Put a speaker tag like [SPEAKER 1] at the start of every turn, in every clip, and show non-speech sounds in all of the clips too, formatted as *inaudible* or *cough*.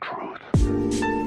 [SPEAKER 1] truth.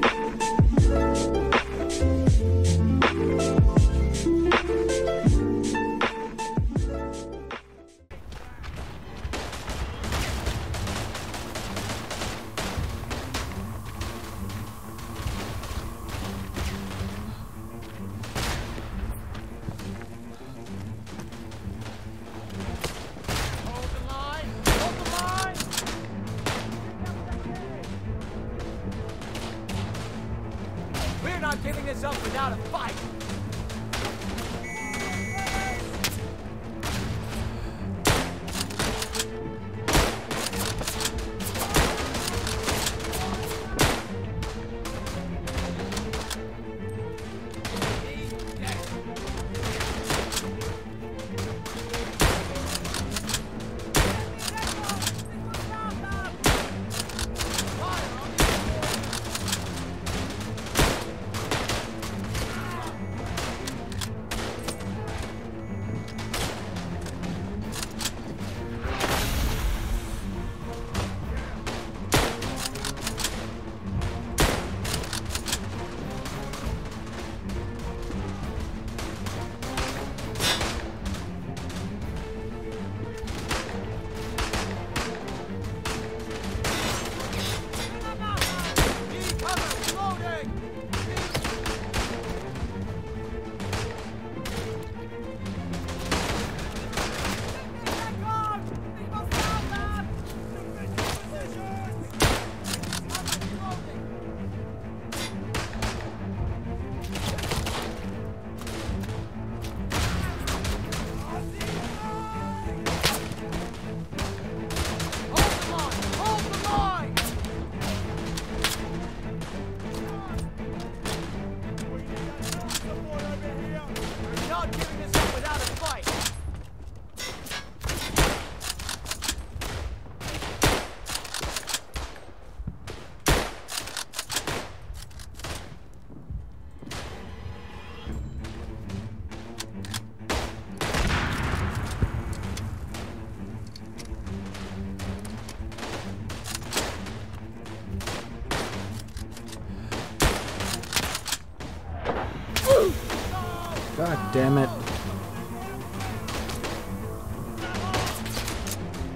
[SPEAKER 2] God damn it.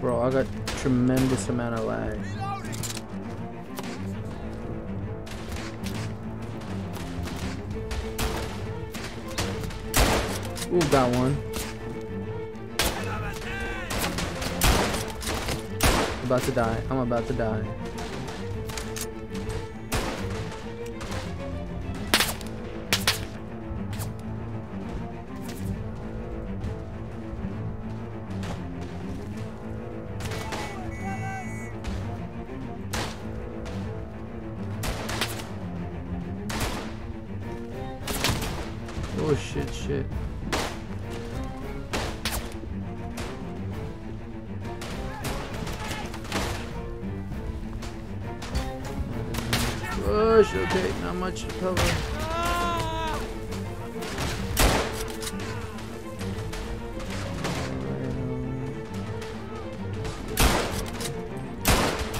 [SPEAKER 2] Bro, I got tremendous amount of lag. Ooh, got one. About to die. I'm about to die. Oh shit, shit. Push, okay, not much cover.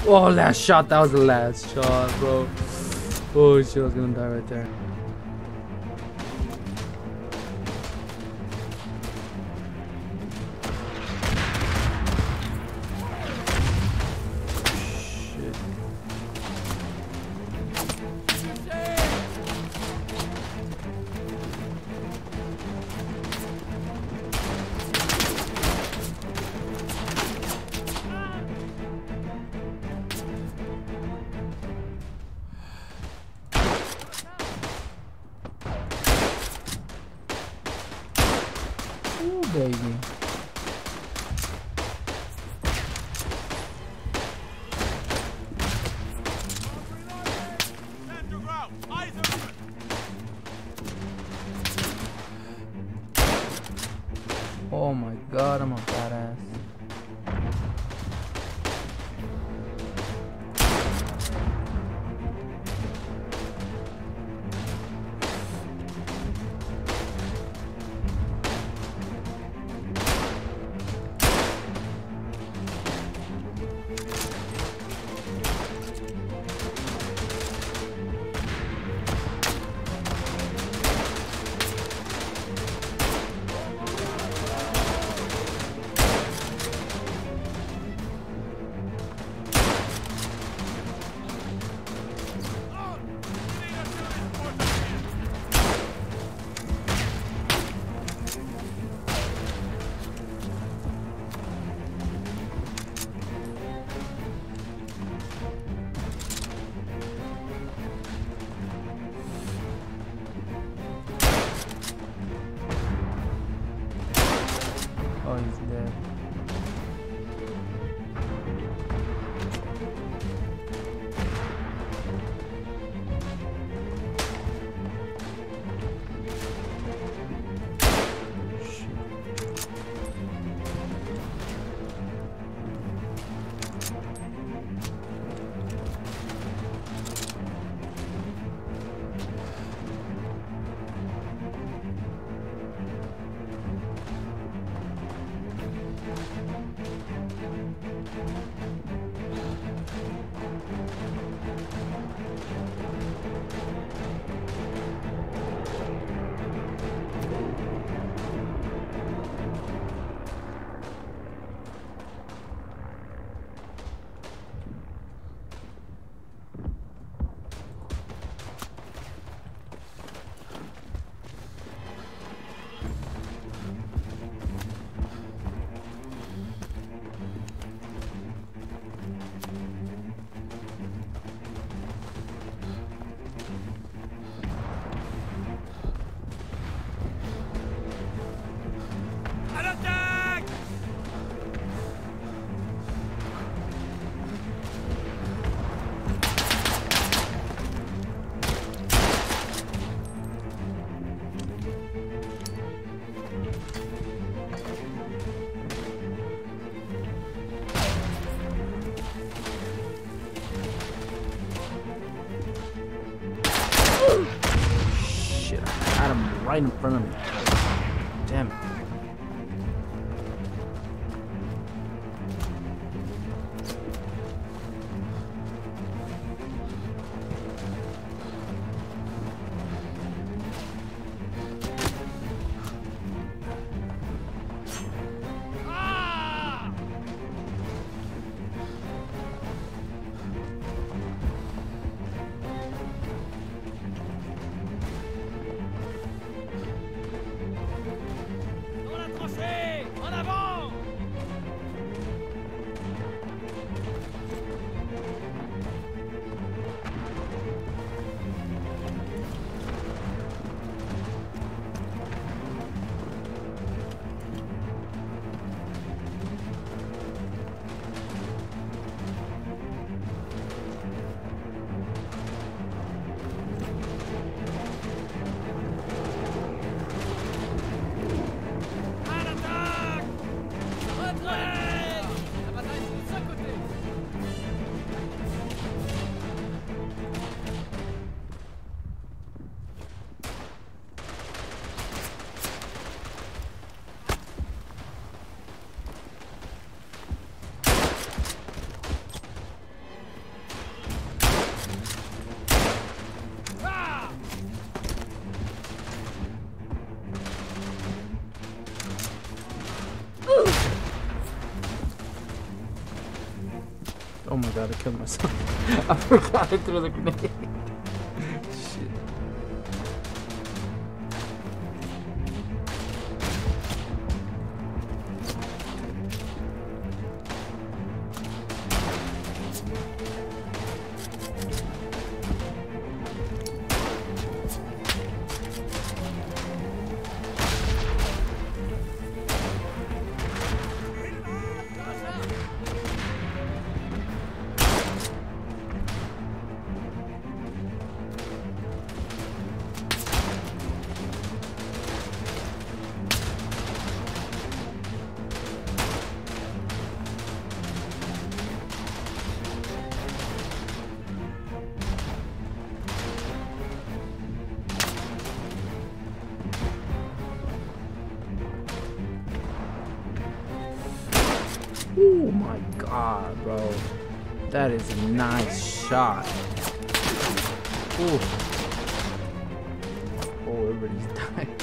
[SPEAKER 2] Oh, last shot, that was the last shot, bro. Oh shit, I was gonna die right there. Right in front of me. Damn it. Oh my god, I killed myself. *laughs* I forgot I threw the grenade. Oh my god, bro. That is a nice shot. Ooh. Oh, everybody's *laughs* dying.